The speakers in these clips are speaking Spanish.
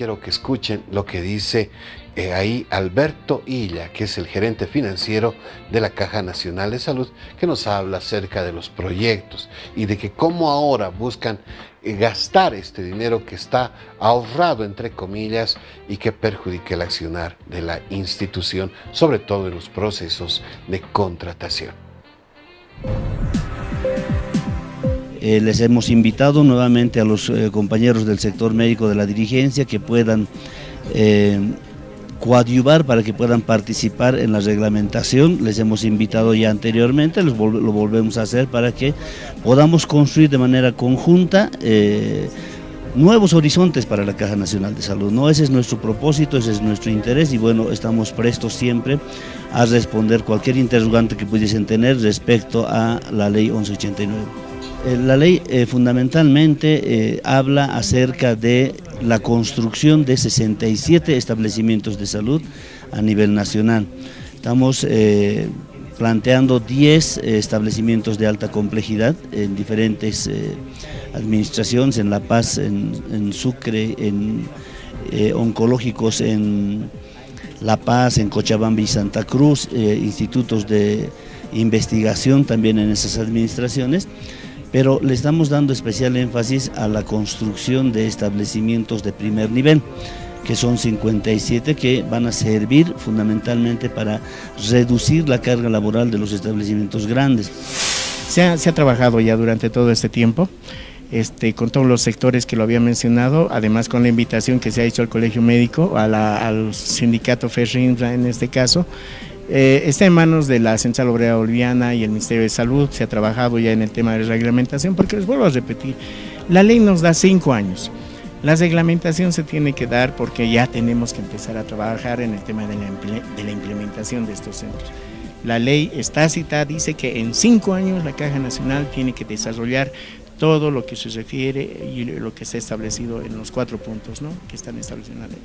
quiero que escuchen lo que dice eh, ahí Alberto Illa, que es el gerente financiero de la Caja Nacional de Salud, que nos habla acerca de los proyectos y de que cómo ahora buscan eh, gastar este dinero que está ahorrado, entre comillas, y que perjudique el accionar de la institución, sobre todo en los procesos de contratación. Eh, les hemos invitado nuevamente a los eh, compañeros del sector médico de la dirigencia que puedan eh, coadyuvar para que puedan participar en la reglamentación. Les hemos invitado ya anteriormente, lo volvemos a hacer para que podamos construir de manera conjunta nuevos horizontes para la Caja Nacional de Salud. ¿no? Ese es nuestro propósito, ese es nuestro interés y bueno, estamos prestos siempre a responder cualquier interrogante que pudiesen tener respecto a la ley 1189. Eh, la ley eh, fundamentalmente eh, habla acerca de la construcción de 67 establecimientos de salud a nivel nacional. Estamos planteando 10 establecimientos de alta complejidad en diferentes administraciones, en La Paz, en, Sucre, en oncológicos en La Paz, en Cochabamba y Santa Cruz, institutos de investigación también en esas administraciones pero le estamos dando especial énfasis a la construcción de establecimientos de primer nivel que son 57 que van a servir fundamentalmente para reducir la carga laboral de los establecimientos grandes. Se ha, trabajado ya durante todo este tiempo. Este, con todos los sectores que lo había mencionado, además con la invitación que se ha hecho al Colegio Médico, al sindicato FERRINRA en este caso, eh, está en manos de la Central Obrera Boliviana y el Ministerio de Salud, se ha trabajado ya en el tema de reglamentación, porque les vuelvo a repetir, la ley nos da cinco años. La reglamentación se tiene que dar porque ya tenemos que empezar a trabajar en el tema de la, de la implementación de estos centros. La ley está citada, dice que en cinco años la Caja Nacional tiene que desarrollar todo lo que se refiere y lo que está establecido en los cuatro puntos ¿no? que están establecidos en la ley.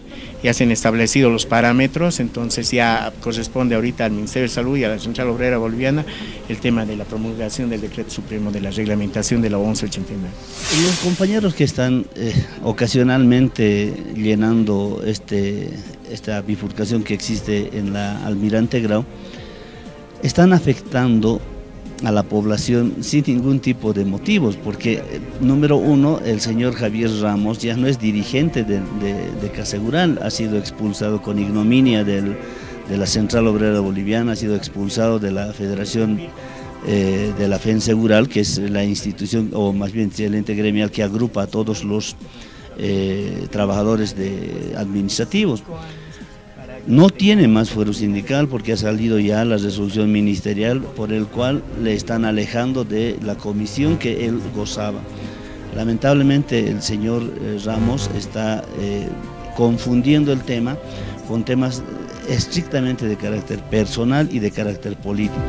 Ya se han establecido los parámetros, entonces ya corresponde ahorita al Ministerio de Salud y a la Central Obrera Boliviana el tema de la promulgación del Decreto Supremo de la reglamentación de la 1189. Los compañeros que están eh, ocasionalmente llenando este, esta bifurcación que existe en la Almirante Grau, están afectando a la población sin ningún tipo de motivos, porque eh, número uno, el señor Javier Ramos ya no es dirigente de, de, Casegural, ha sido expulsado con ignominia de la Central Obrera Boliviana, ha sido expulsado de la Federación eh, de la FENSEGURAL, que es la institución, o más bien el ente gremial que agrupa a todos los eh, trabajadores de, administrativos no tiene más fuero sindical porque ha salido ya la resolución ministerial por el cual le están alejando de la comisión que él gozaba. Lamentablemente el señor eh, Ramos está eh, confundiendo el tema con temas estrictamente de carácter personal y de carácter político.